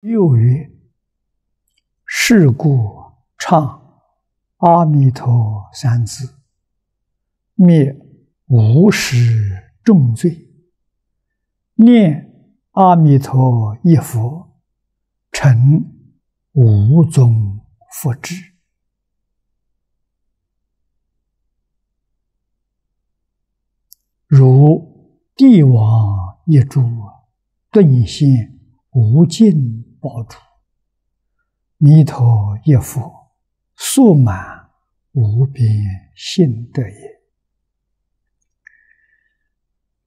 又曰，是故唱阿弥陀三字，灭无始重罪；念阿弥陀一佛，成无宗佛智。如帝王一珠，顿现无尽。宝珠，弥陀一佛，速满无边心得也。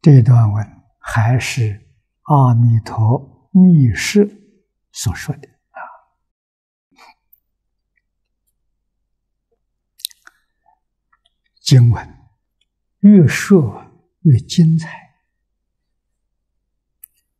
这段文还是阿弥陀密室所说的啊。经文越说越精彩，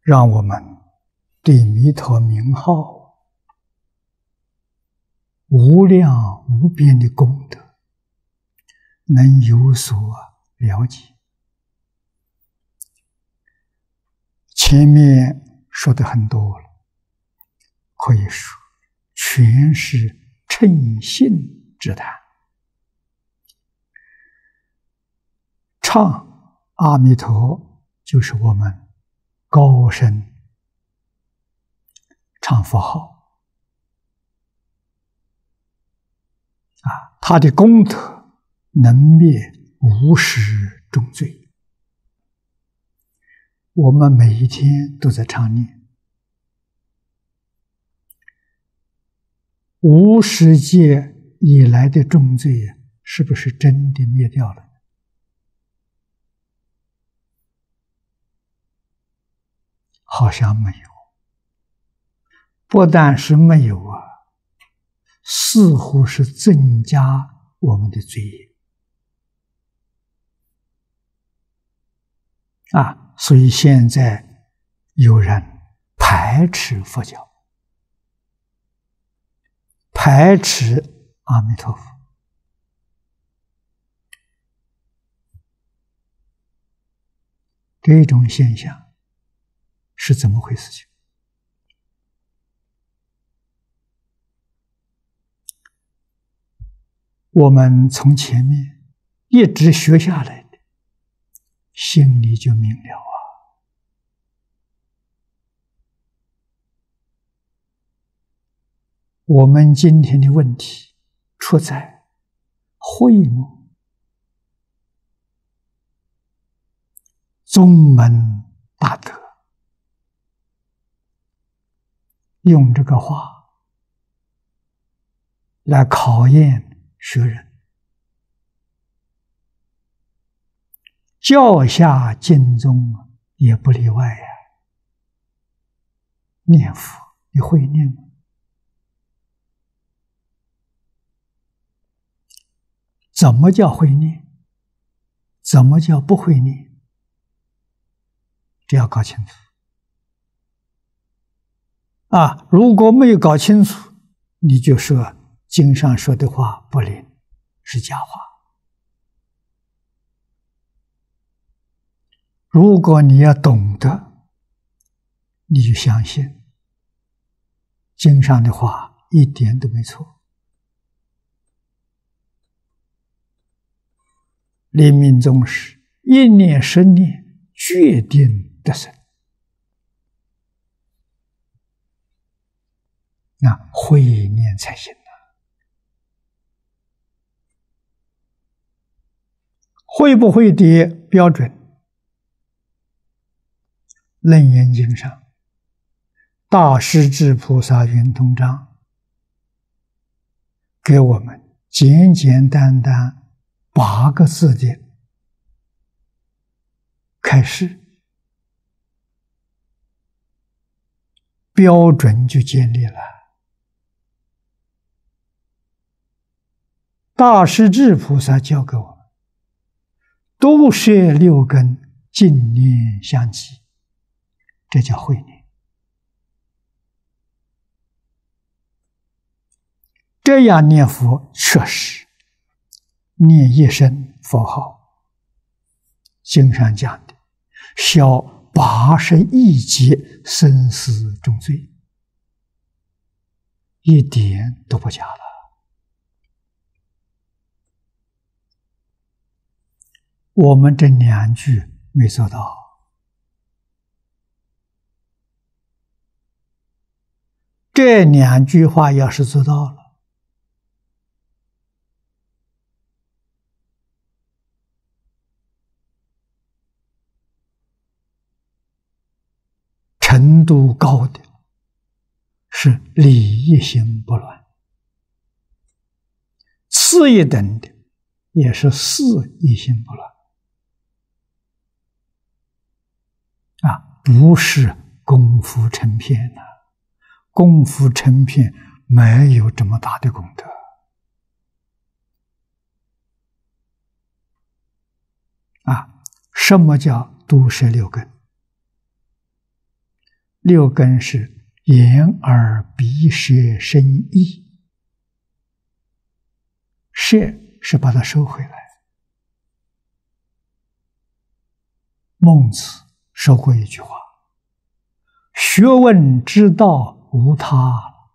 让我们。对弥陀名号无量无边的功德，能有所了解。前面说的很多了，可以说全是称信之谈。唱阿弥陀，就是我们高声。唱佛号啊，他的功德能灭无始重罪。我们每一天都在唱念，无始界以来的重罪，是不是真的灭掉了？好像没有。不但是没有啊，似乎是增加我们的罪业啊！所以现在有人排斥佛教，排斥阿弥陀佛，这种现象是怎么回事？情？我们从前面一直学下来的，心里就明了啊。我们今天的问题出在会幕宗门大德，用这个话来考验。学人，教下经宗也不例外呀。念佛，你会念吗？怎么叫会念？怎么叫不会念？这要搞清楚。啊，如果没有搞清楚，你就说。经上说的话不灵，是假话。如果你要懂得，你就相信经上的话一点都没错。临命终时，一念生念，决定得生。那会念才行。会不会的标准？《楞严经》上，大势至菩萨圆通章给我们简简单单八个字的开示，标准就建立了。大势至菩萨教给我。都摄六根，净念相继，这叫慧念。这样念佛，确实念一声佛号，经上讲的，消八十一劫生死重罪，一点都不假了。我们这两句没做到。这两句话要是做到了，程度高的是礼义心不乱，次一等的也是事一心不乱，啊，不是功夫成片呐。功夫成片，没有这么大的功德啊！什么叫毒舌六根？六根是眼、耳、鼻、舌、身、意。舌是把它收回来。孟子说过一句话：“学问之道。”无他，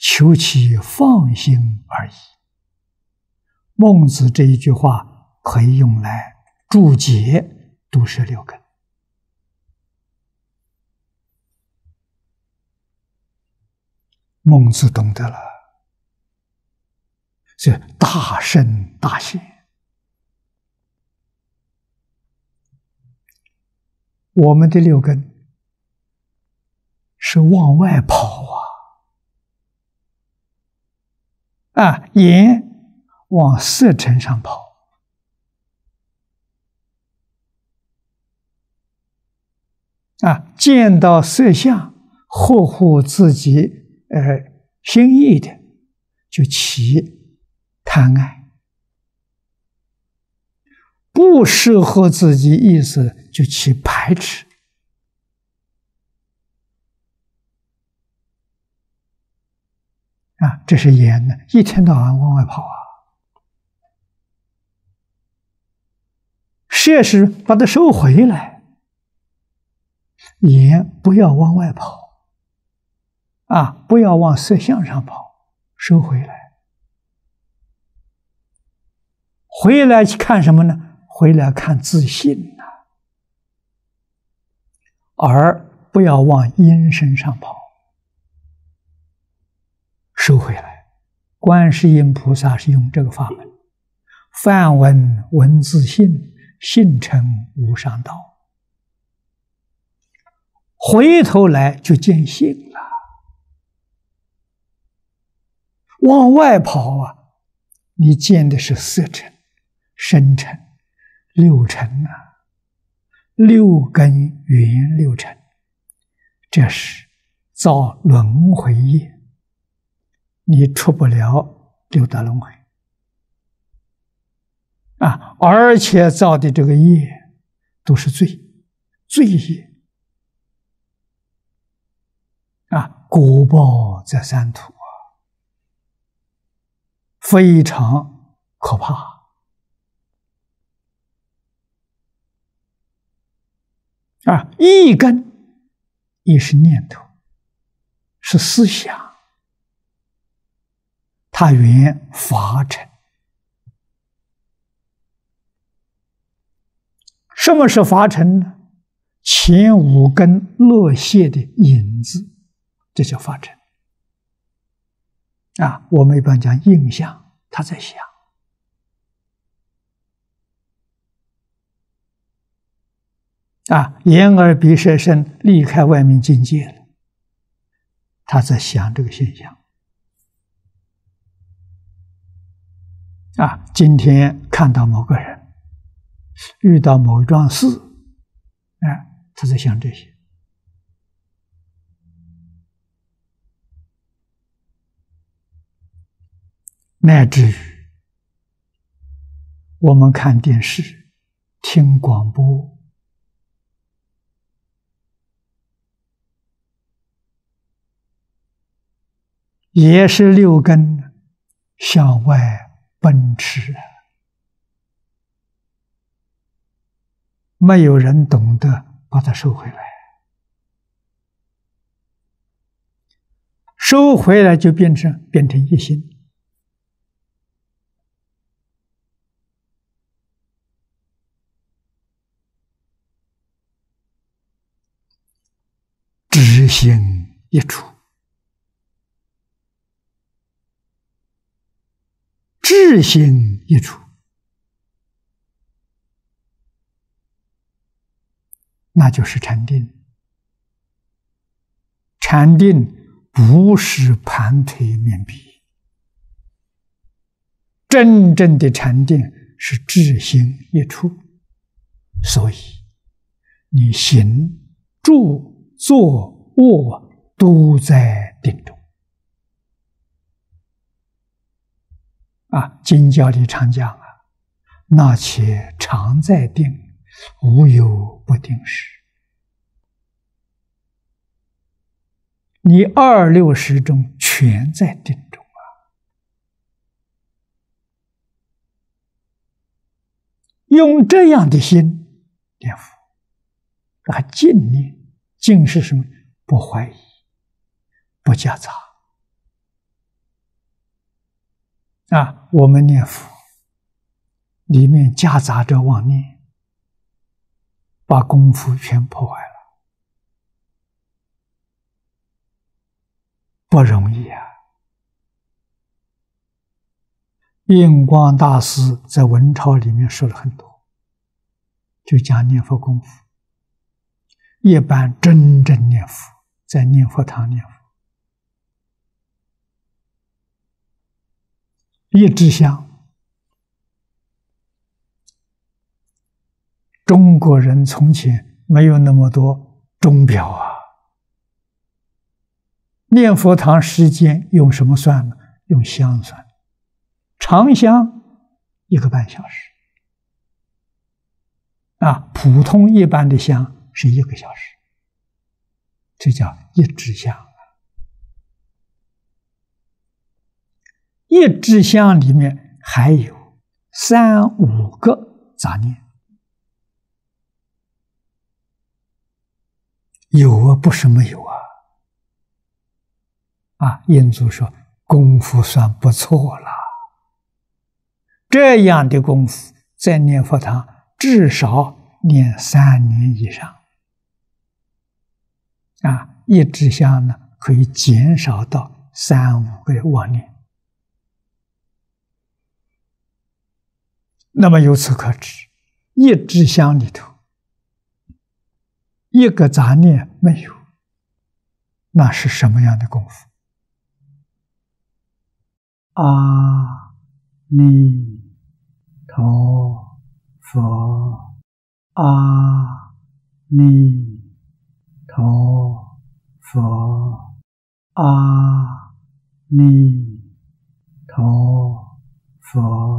求其放心而已。孟子这一句话可以用来注解毒舌六根。孟子懂得了，是大圣大贤。我们的六根。是往外跑啊！啊，眼往色尘上跑，啊，见到色相合乎自己呃心意的，就起贪爱；不适合自己意思，就去排斥。啊，这是眼呢，一天到晚往外跑啊。摄是把它收回来，眼不要往外跑，啊，不要往色相上跑，收回来，回来去看什么呢？回来看自信呐，而不要往阴身上跑。收回来，观世音菩萨是用这个法门，梵文文字信，信成无上道。回头来就见性了，往外跑啊，你见的是色尘、深尘、六尘啊，六根缘六尘，这是造轮回业。你出不了六道轮回啊！而且造的这个业都是罪，罪业啊，果报在三途啊，非常可怕啊！一根也是念头，是思想。他原法尘，什么是法尘呢？前五根落谢的影子，这叫法尘。啊，我们一般讲印象，他在想。啊，眼耳鼻舌身离开外面境界了，他在想这个现象。啊，今天看到某个人，遇到某一桩事，哎，他在想这些，乃至于我们看电视、听广播，也是六根向外。奔驰，没有人懂得把它收回来。收回来就变成变成一心。知心一处，智心一处，那就是禅定。禅定不是盘腿面壁，真正的禅定是智心一处。所以，你行住。坐卧都在定中啊！经教里常讲啊，那且常在定，无有不定时。你二六十中全在定中啊！用这样的心念佛，啊，静念。净是什么？不怀疑，不夹杂啊！我们念佛里面夹杂着妄念，把功夫全破坏了，不容易啊！印光大师在文钞里面说了很多，就讲念佛功夫。一般真正念佛，在念佛堂念佛，一支香。中国人从前没有那么多钟表啊，念佛堂时间用什么算呢？用香算，长香一个半小时，啊，普通一般的香。是一个小时，这叫一支香。一支香里面还有三五个杂念，有啊，不是没有啊。啊，印祖说功夫算不错了，这样的功夫在念佛堂至少念三年以上。啊，一支香呢，可以减少到三五个妄念。那么由此可知一炷香里头一个杂念没有那是什么样的功夫？阿弥陀佛阿弥陀佛阿弥陀佛。